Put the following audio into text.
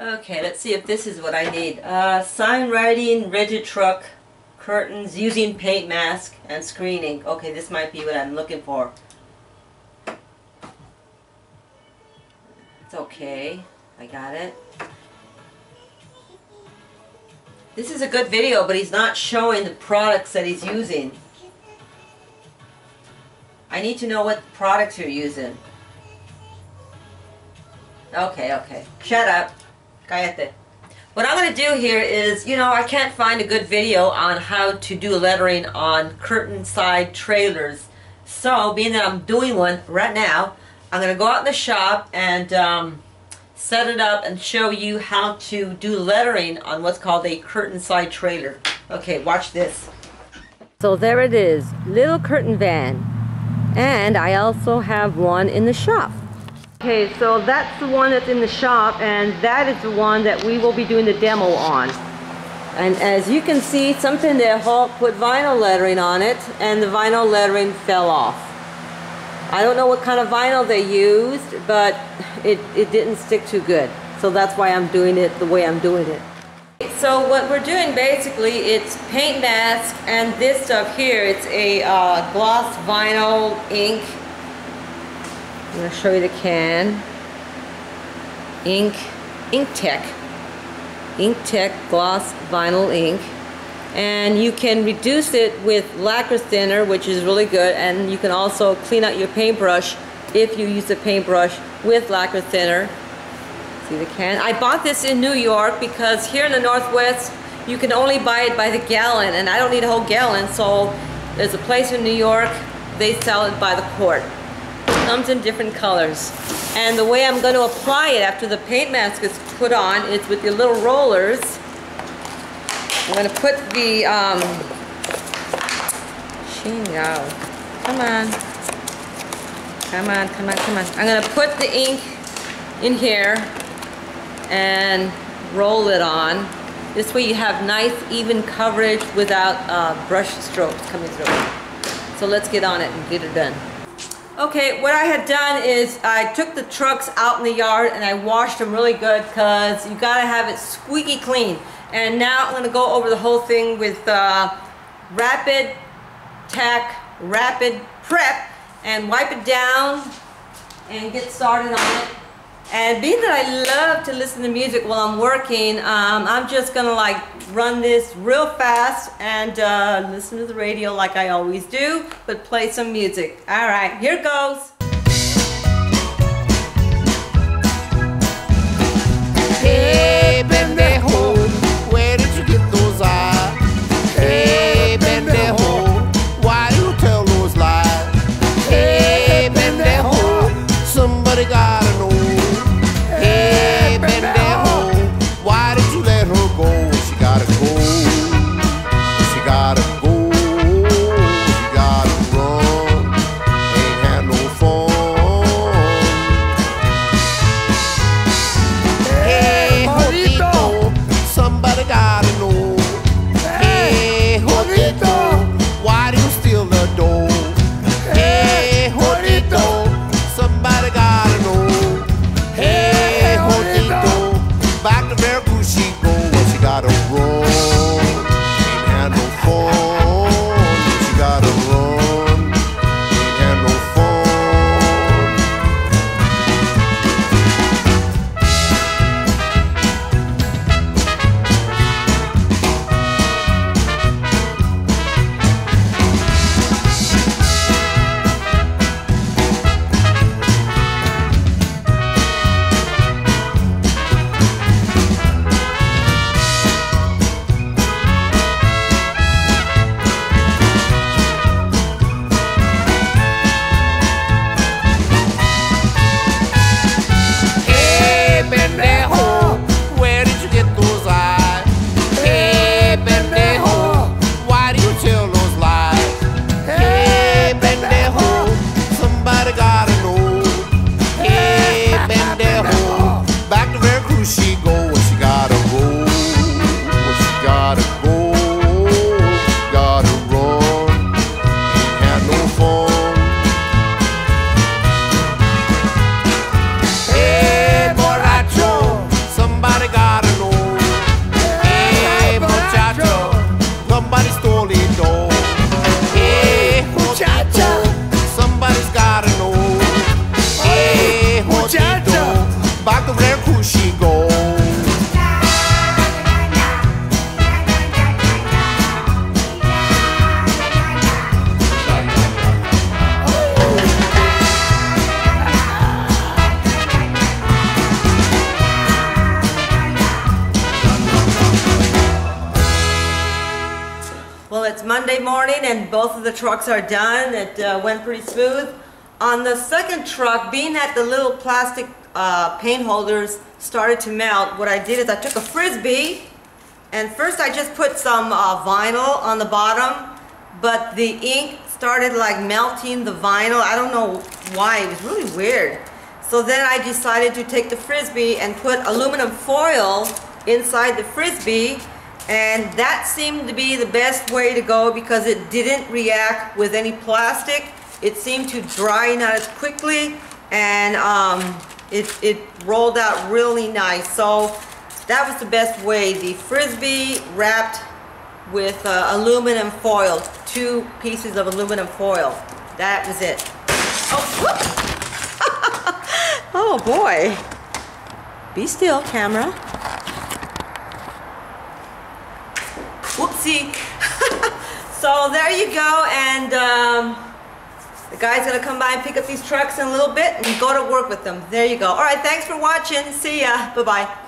Okay, let's see if this is what I need. Uh, sign writing, rigid truck, curtains, using paint mask, and screening. Okay, this might be what I'm looking for. It's okay. I got it. This is a good video, but he's not showing the products that he's using. I need to know what products you're using. Okay, okay. Shut up. Cállate. What I'm going to do here is, you know, I can't find a good video on how to do lettering on curtain side trailers. So, being that I'm doing one right now, I'm going to go out in the shop and um, set it up and show you how to do lettering on what's called a curtain side trailer. Okay, watch this. So there it is, little curtain van. And I also have one in the shop. Okay, so that's the one that's in the shop and that is the one that we will be doing the demo on. And as you can see, something that Hulk put vinyl lettering on it and the vinyl lettering fell off. I don't know what kind of vinyl they used, but it, it didn't stick too good. So that's why I'm doing it the way I'm doing it. So what we're doing basically, it's paint mask and this stuff here, it's a uh, gloss vinyl ink I'm going to show you the can. Ink, Inktek. Inktek Gloss Vinyl Ink. And you can reduce it with lacquer thinner, which is really good. And you can also clean out your paintbrush if you use a paintbrush with lacquer thinner. See the can? I bought this in New York because here in the Northwest, you can only buy it by the gallon. And I don't need a whole gallon, so there's a place in New York, they sell it by the quart comes in different colors. And the way I'm going to apply it after the paint mask is put on is with the little rollers. I'm going to put the, um. Come on. Come on, come on, come on. I'm going to put the ink in here and roll it on. This way you have nice even coverage without uh, brush strokes coming through. So let's get on it and get it done. Okay, what I had done is I took the trucks out in the yard and I washed them really good because you gotta have it squeaky clean. And now I'm gonna go over the whole thing with uh, Rapid Tac Rapid Prep and wipe it down and get started on it. And being that I love to listen to music while I'm working, um, I'm just gonna like run this real fast and uh, listen to the radio like I always do, but play some music. All right, here goes. Monday morning and both of the trucks are done. It uh, went pretty smooth. On the second truck, being that the little plastic uh, paint holders started to melt, what I did is I took a Frisbee and first I just put some uh, vinyl on the bottom, but the ink started like melting the vinyl. I don't know why, it was really weird. So then I decided to take the Frisbee and put aluminum foil inside the Frisbee and that seemed to be the best way to go because it didn't react with any plastic. It seemed to dry not as quickly and um, it, it rolled out really nice. So that was the best way. The Frisbee wrapped with uh, aluminum foil, two pieces of aluminum foil. That was it. Oh, oh boy. Be still, camera. So there you go, and um, the guy's gonna come by and pick up these trucks in a little bit and go to work with them. There you go. All right, thanks for watching. See ya. Bye-bye.